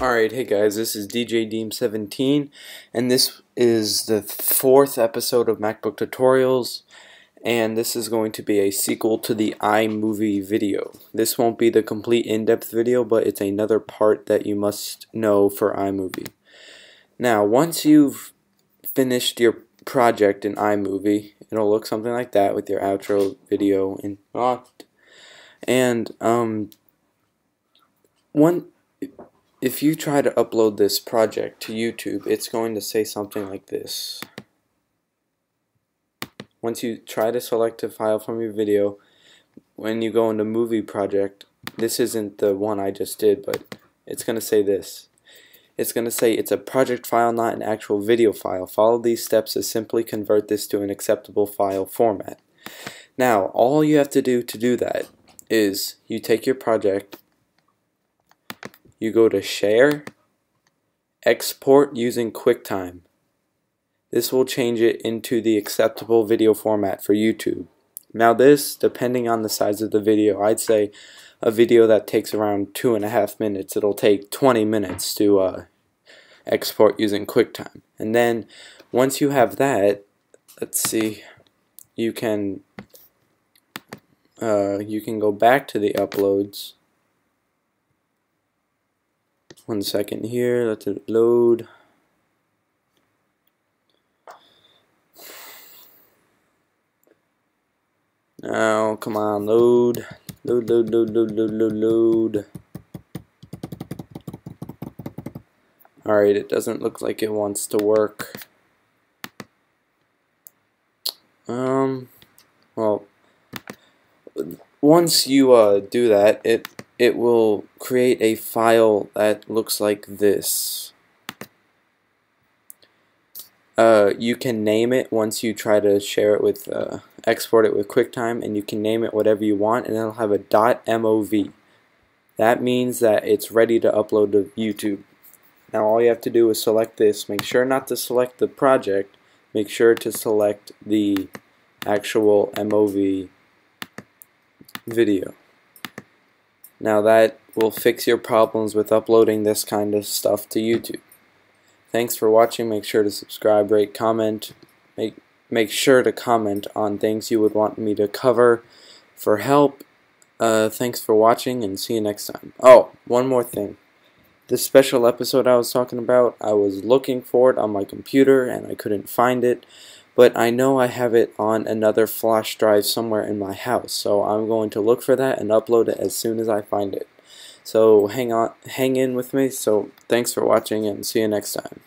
Alright, hey guys, this is DJ Deem17, and this is the fourth episode of MacBook Tutorials, and this is going to be a sequel to the iMovie video. This won't be the complete in-depth video, but it's another part that you must know for iMovie. Now, once you've finished your project in iMovie, it'll look something like that with your outro video and and um one if you try to upload this project to YouTube, it's going to say something like this. Once you try to select a file from your video, when you go into movie project, this isn't the one I just did, but it's going to say this. It's going to say it's a project file, not an actual video file. Follow these steps to simply convert this to an acceptable file format. Now, all you have to do to do that is you take your project you go to Share, Export using QuickTime. This will change it into the acceptable video format for YouTube. Now this, depending on the size of the video, I'd say a video that takes around two and a half minutes, it'll take 20 minutes to uh, export using QuickTime. And then once you have that, let's see, you can uh, you can go back to the uploads one second here, let it load. Now, come on, load. Load, load, load, load, load, load, load. Alright, it doesn't look like it wants to work. Um, well, once you uh, do that, it it will create a file that looks like this. Uh, you can name it once you try to share it with, uh, export it with QuickTime, and you can name it whatever you want, and it'll have a dot .mov. That means that it's ready to upload to YouTube. Now all you have to do is select this. Make sure not to select the project. Make sure to select the actual MOV video. Now that will fix your problems with uploading this kind of stuff to YouTube. Thanks for watching. Make sure to subscribe, rate, comment. Make, make sure to comment on things you would want me to cover for help. Uh, thanks for watching and see you next time. Oh, one more thing. This special episode I was talking about, I was looking for it on my computer and I couldn't find it but I know I have it on another flash drive somewhere in my house so I'm going to look for that and upload it as soon as I find it so hang on hang in with me. So thanks for watching and see you next time